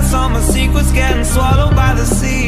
silence, all my secrets getting swallowed by the sea.